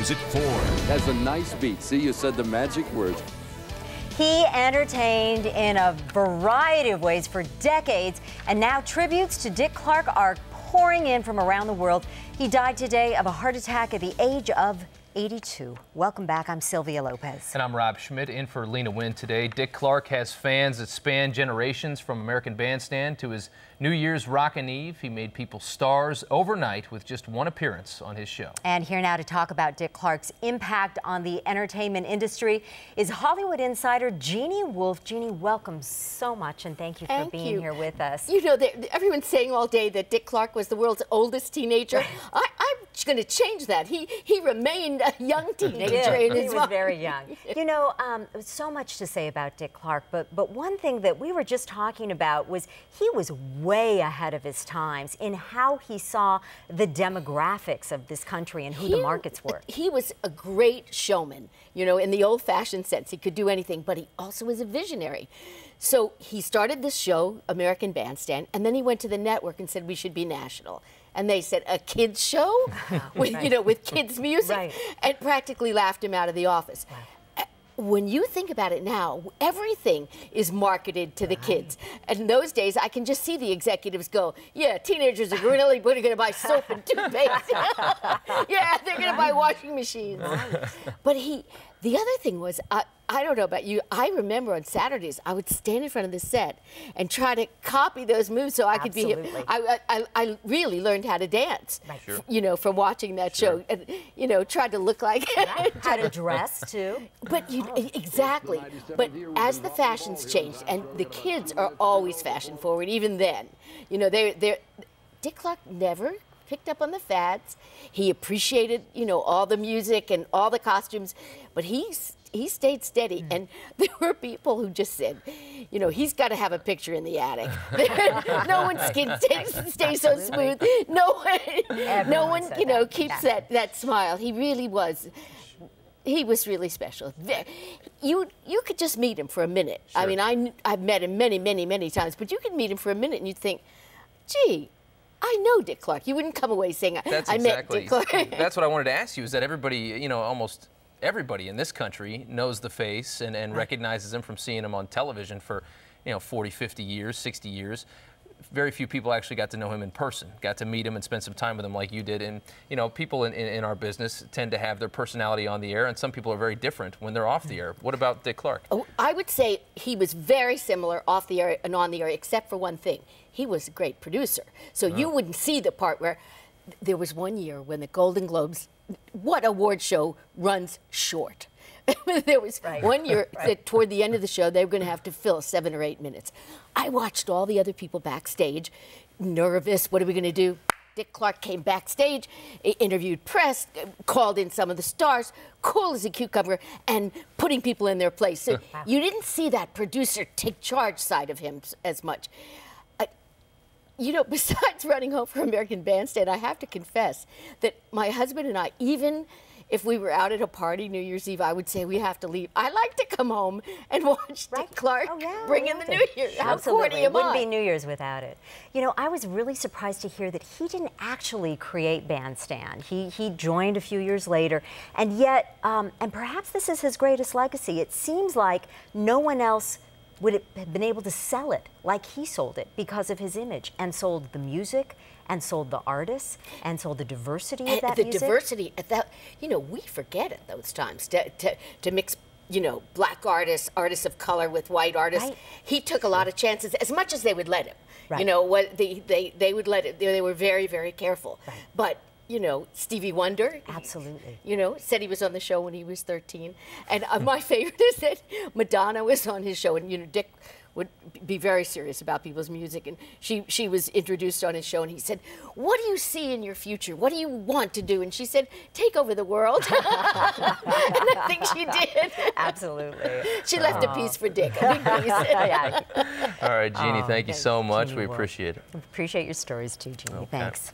News at 4. Has a nice beat. See, you said the magic words. He entertained in a variety of ways for decades, and now tributes to Dick Clark are pouring in from around the world. He died today of a heart attack at the age of 82. Welcome back. I'm Sylvia Lopez. And I'm Rob Schmidt in for Lena Wynn today. Dick Clark has fans that span generations from American Bandstand to his New Year's Rockin' Eve. He made people stars overnight with just one appearance on his show. And here now to talk about Dick Clark's impact on the entertainment industry is Hollywood insider Jeanne Wolf. Jeanne, welcome so much and thank you for thank being you. here with us. You know, everyone's saying all day that Dick Clark was the world's oldest teenager. I, I'm going to change that. He he remained a young teenager. He, he was very young. You know, um, so much to say about Dick Clark, but but one thing that we were just talking about was he was way ahead of his times in how he saw the demographics of this country and who he, the markets were. He was a great showman, you know, in the old-fashioned sense. He could do anything, but he also was a visionary. So he started this show, American Bandstand, and then he went to the network and said we should be national and they said a kids show with right. you know with kids music right. and practically laughed him out of the office wow. Uh, when you think about it now, everything is marketed to the right. kids. And in those days, I can just see the executives go, yeah, teenagers are really going to buy soap and toothpaste. yeah, they're going to buy washing machines. but he, the other thing was, uh, I don't know about you. I remember on Saturdays I would stand in front of the set and try to copy those moves so I could Absolutely. be. I, I, I really learned how to dance. Right. Sure. You know, from watching that sure. show, and you know, tried to look like. Right. how to dress too. But you oh. exactly. But as the fashions changed, and the kids are always fashion forward, even then. You know, they're they're. Dick Clark never picked up on the fads. He appreciated, you know, all the music and all the costumes, but he's he stayed steady. Mm. And there were people who just said, you know, he's got to have a picture in the attic. no one's skin stays, stays so smooth. No one, no one, you know, that. keeps yeah. that, that smile. He really was he was really special. You you could just meet him for a minute. Sure. I mean, I I've met him many many many times, but you could meet him for a minute and you'd think, gee. I know Dick Clark. You wouldn't come away saying, That's I exactly, met Dick Clark. That's what I wanted to ask you, is that everybody, you know, almost everybody in this country knows the face and, and right. recognizes him from seeing him on television for, you know, 40, 50 years, 60 years. Very few people actually got to know him in person, got to meet him and spend some time with him like you did. And, you know, people in, in, in our business tend to have their personality on the air, and some people are very different when they're off the mm. air. What about Dick Clark? Oh, I would say he was very similar off the air and on the air, except for one thing. He was a great producer. So oh. you wouldn't see the part where there was one year when the Golden Globes what award show runs short? there was right. one year right. that toward the end of the show they were going to have to fill seven or eight minutes. I watched all the other people backstage, nervous. What are we going to do? Dick Clark came backstage, interviewed press, called in some of the stars, cool as a cucumber, and putting people in their place. So you didn't see that producer take charge side of him as much you know, besides running home for American Bandstand, I have to confess that my husband and I, even if we were out at a party New Year's Eve, I would say we have to leave. I like to come home and watch right. Dick Clark oh, yeah, bring in the New Year. How Absolutely. It wouldn't be New Year's without it. You know, I was really surprised to hear that he didn't actually create Bandstand. He, he joined a few years later, and yet, um, and perhaps this is his greatest legacy, it seems like no one else would have been able to sell it like he sold it because of his image and sold the music and sold the artists and sold the diversity and of that the music. diversity at that you know we forget at those times to, to, to mix you know black artists artists of color with white artists right. he took a lot of chances as much as they would let him right. you know what they, they they would let it they were very very careful right. but you know, Stevie Wonder. Absolutely. You know, said he was on the show when he was 13. And uh, my favorite is that Madonna was on his show, and, you know, Dick would be very serious about people's music. And she, she was introduced on his show, and he said, What do you see in your future? What do you want to do? And she said, Take over the world. and I think she did. Absolutely. she left a piece for Dick, a big piece. All right, Jeanne, oh, thank you so much. Jeanne we appreciate it. Appreciate your stories too, Jeanne. Okay. Thanks.